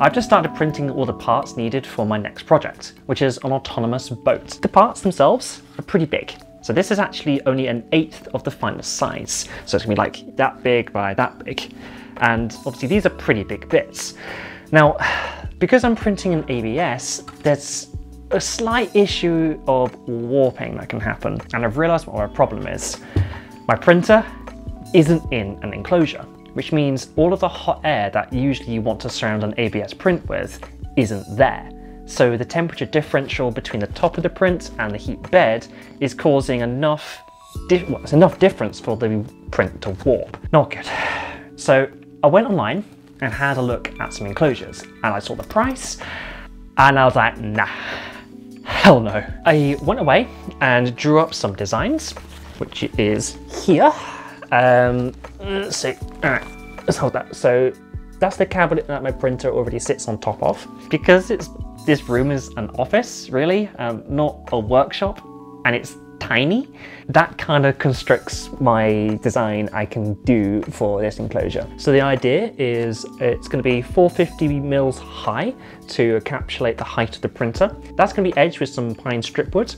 I've just started printing all the parts needed for my next project, which is an autonomous boat. The parts themselves are pretty big. So this is actually only an eighth of the final size. So it's gonna be like that big by that big. And obviously these are pretty big bits. Now, because I'm printing in ABS, there's a slight issue of warping that can happen. And I've realized what my problem is. My printer isn't in an enclosure, which means all of the hot air that usually you want to surround an ABS print with isn't there. So the temperature differential between the top of the print and the heat bed is causing enough, well, it's enough difference for the print to warp. Not good. So I went online and had a look at some enclosures and I saw the price and I was like, nah, hell no. I went away and drew up some designs, which is here. Um, let's see, all right, let's hold that. So that's the cabinet that my printer already sits on top of. Because it's this room is an office, really, um, not a workshop, and it's tiny, that kind of constricts my design I can do for this enclosure. So the idea is it's going to be 450 mils high to encapsulate the height of the printer. That's going to be edged with some pine strip wood.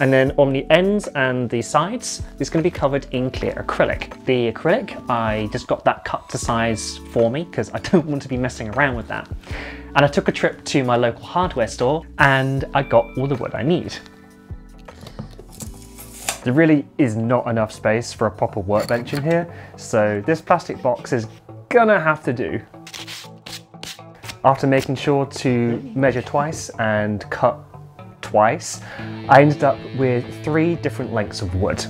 And then on the ends and the sides, it's going to be covered in clear acrylic. The acrylic, I just got that cut to size for me because I don't want to be messing around with that. And I took a trip to my local hardware store and I got all the wood I need. There really is not enough space for a proper workbench in here, so this plastic box is gonna have to do. After making sure to measure twice and cut twice, I ended up with three different lengths of wood.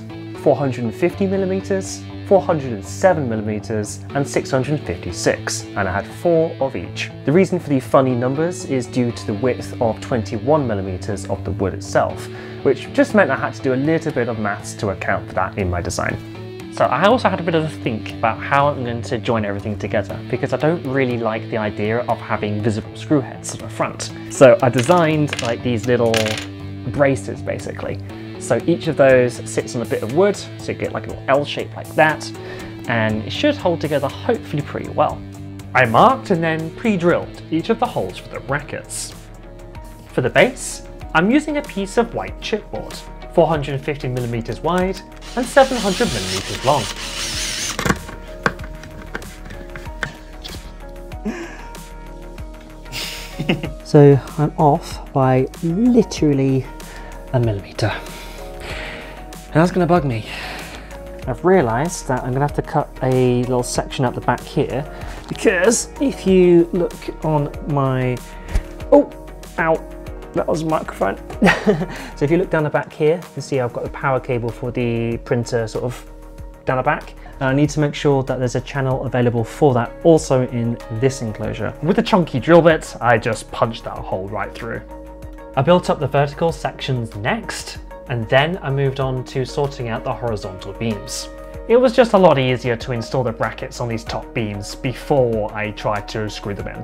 450 millimeters, 407 millimeters, and 656, and I had four of each. The reason for the funny numbers is due to the width of 21 millimeters of the wood itself, which just meant I had to do a little bit of maths to account for that in my design. So I also had a bit of a think about how I'm going to join everything together because I don't really like the idea of having visible screw heads at the front. So I designed like these little braces basically. So each of those sits on a bit of wood, so you get like a little L shape like that, and it should hold together hopefully pretty well. I marked and then pre-drilled each of the holes for the brackets. For the base, I'm using a piece of white chipboard, 450 millimeters wide and 700 millimeters long. so I'm off by literally a millimeter. And that's gonna bug me. I've realized that I'm gonna have to cut a little section up the back here because if you look on my, oh, ow, that was a microphone. so if you look down the back here, you see I've got the power cable for the printer sort of down the back. And I need to make sure that there's a channel available for that also in this enclosure. With the chunky drill bit, I just punched that hole right through. I built up the vertical sections next, and then I moved on to sorting out the horizontal beams. It was just a lot easier to install the brackets on these top beams before I tried to screw them in.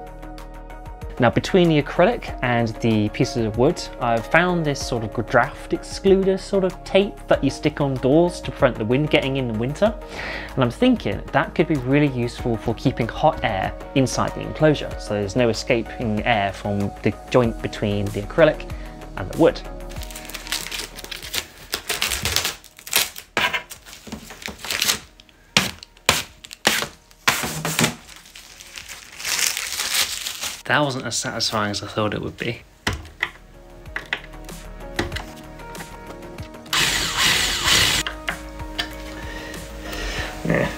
Now between the acrylic and the pieces of wood, I've found this sort of draft excluder sort of tape that you stick on doors to prevent the wind getting in the winter. And I'm thinking that could be really useful for keeping hot air inside the enclosure. So there's no escaping air from the joint between the acrylic and the wood. That wasn't as satisfying as I thought it would be. Yeah,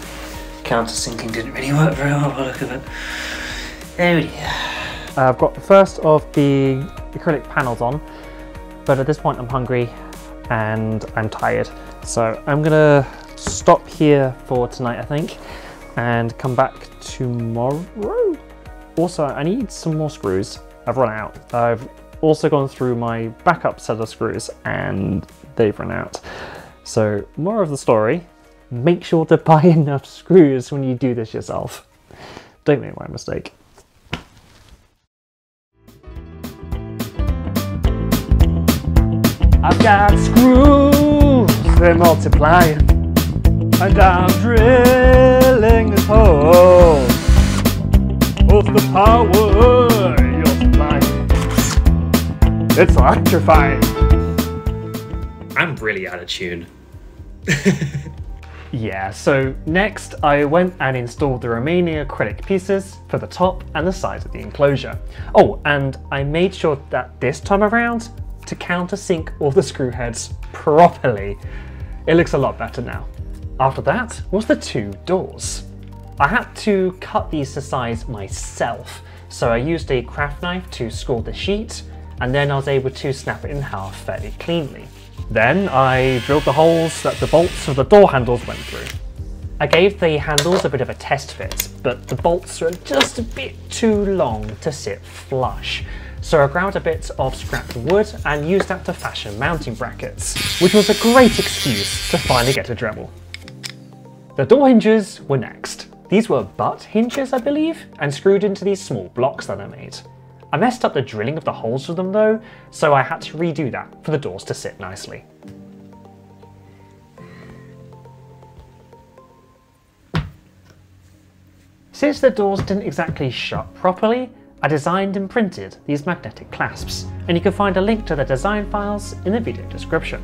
countersinking didn't really work very well by the look of it. There we go. Uh, I've got the first of the acrylic panels on, but at this point I'm hungry and I'm tired. So I'm gonna stop here for tonight, I think, and come back tomorrow. Also, I need some more screws. I've run out. I've also gone through my backup set of screws and they've run out. So, more of the story, make sure to buy enough screws when you do this yourself. Don't make my mistake. I've got screws, they're multiplying, and I'm drilling this hole of the power It's electrifying. I'm really out of tune. Yeah, so next I went and installed the remaining acrylic pieces for the top and the sides of the enclosure. Oh, and I made sure that this time around to countersink all the screw heads properly. It looks a lot better now. After that was the two doors. I had to cut these to size myself, so I used a craft knife to score the sheet, and then I was able to snap it in half fairly cleanly. Then I drilled the holes that the bolts of the door handles went through. I gave the handles a bit of a test fit, but the bolts were just a bit too long to sit flush. So I grabbed a bit of scrap wood and used that to fashion mounting brackets, which was a great excuse to finally get a Dremel. The door hinges were next. These were butt hinges, I believe, and screwed into these small blocks that I made. I messed up the drilling of the holes for them though, so I had to redo that for the doors to sit nicely. Since the doors didn't exactly shut properly, I designed and printed these magnetic clasps, and you can find a link to the design files in the video description.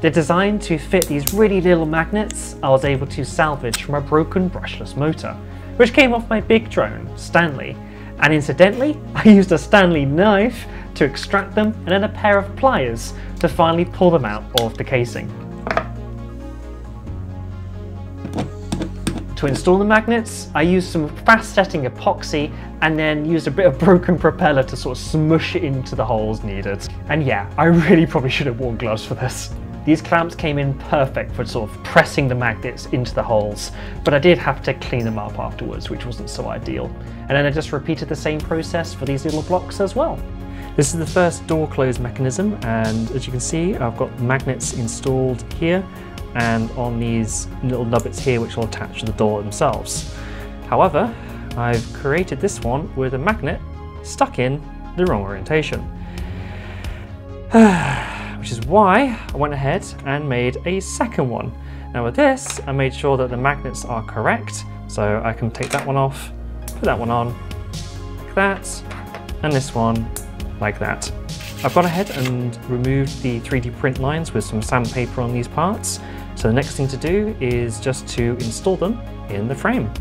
They're designed to fit these really little magnets I was able to salvage from a broken brushless motor, which came off my big drone, Stanley, and incidentally, I used a Stanley knife to extract them and then a pair of pliers to finally pull them out of the casing. To install the magnets, I used some fast setting epoxy and then used a bit of broken propeller to sort of smush it into the holes needed. And yeah, I really probably should have worn gloves for this. These clamps came in perfect for sort of pressing the magnets into the holes, but I did have to clean them up afterwards, which wasn't so ideal. And then I just repeated the same process for these little blocks as well. This is the first door close mechanism, and as you can see, I've got magnets installed here and on these little nubbets here which will attach to the door themselves. However, I've created this one with a magnet stuck in the wrong orientation. which is why I went ahead and made a second one. Now with this, I made sure that the magnets are correct, so I can take that one off, put that one on, like that, and this one like that. I've gone ahead and removed the 3D print lines with some sandpaper on these parts, so the next thing to do is just to install them in the frame.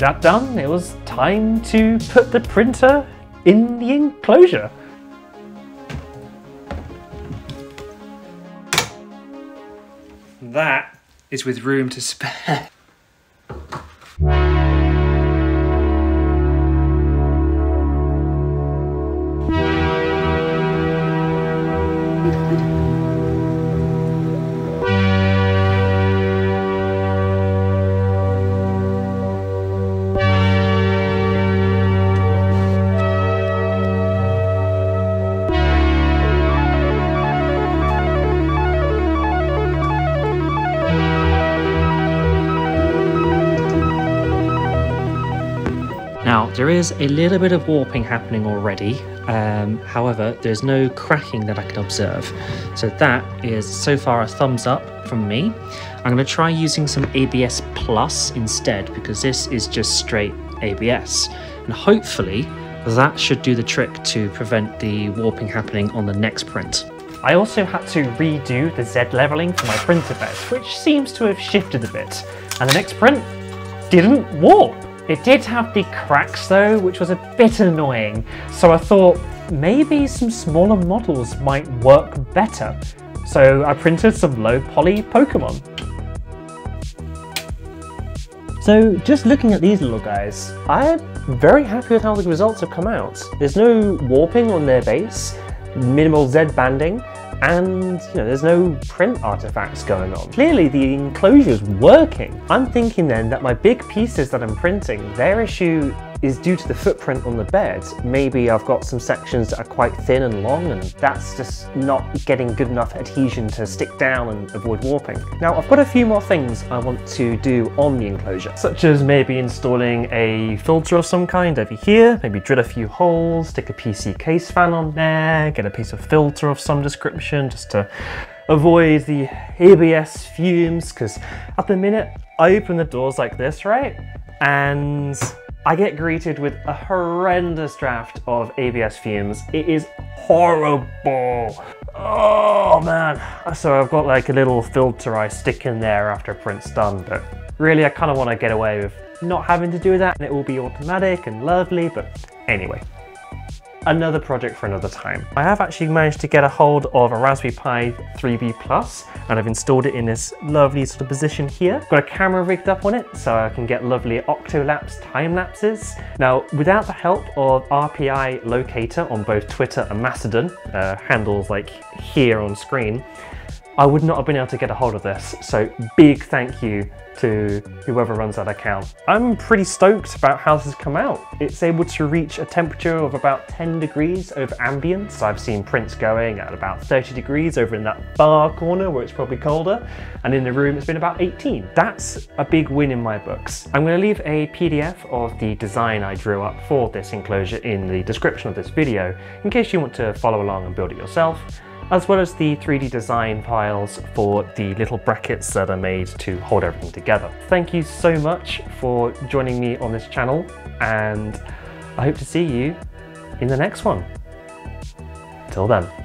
With that done, it was time to put the printer in the enclosure. That is with room to spare. Now, there is a little bit of warping happening already, um, however, there's no cracking that I can observe. So that is so far a thumbs up from me. I'm going to try using some ABS Plus instead because this is just straight ABS. And hopefully that should do the trick to prevent the warping happening on the next print. I also had to redo the Z leveling for my printer bed, which seems to have shifted a bit. And the next print didn't warp. It did have the cracks though, which was a bit annoying, so I thought maybe some smaller models might work better. So I printed some low poly Pokemon. So just looking at these little guys, I'm very happy with how the results have come out. There's no warping on their base, minimal Z banding, and you know, there's no print artifacts going on. Clearly the enclosure's working. I'm thinking then that my big pieces that I'm printing, their issue is due to the footprint on the bed. Maybe I've got some sections that are quite thin and long and that's just not getting good enough adhesion to stick down and avoid warping. Now I've got a few more things I want to do on the enclosure, such as maybe installing a filter of some kind over here, maybe drill a few holes, stick a PC case fan on there, get a piece of filter of some description just to avoid the ABS fumes because at the minute I open the doors like this, right? And I get greeted with a horrendous draft of ABS fumes. It is horrible. Oh man. So I've got like a little filter I stick in there after a print's done, but really I kind of want to get away with not having to do that and it will be automatic and lovely, but anyway another project for another time. I have actually managed to get a hold of a Raspberry Pi 3B Plus and I've installed it in this lovely sort of position here. Got a camera rigged up on it so I can get lovely octolapse time lapses. Now without the help of RPI locator on both Twitter and Mastodon, uh, handles like here on screen, I would not have been able to get a hold of this. So big thank you to whoever runs that account. I'm pretty stoked about how this has come out. It's able to reach a temperature of about 10 degrees over ambient. I've seen prints going at about 30 degrees over in that far corner where it's probably colder. And in the room it's been about 18. That's a big win in my books. I'm gonna leave a PDF of the design I drew up for this enclosure in the description of this video in case you want to follow along and build it yourself as well as the 3D design files for the little brackets that are made to hold everything together. Thank you so much for joining me on this channel and I hope to see you in the next one. Till then.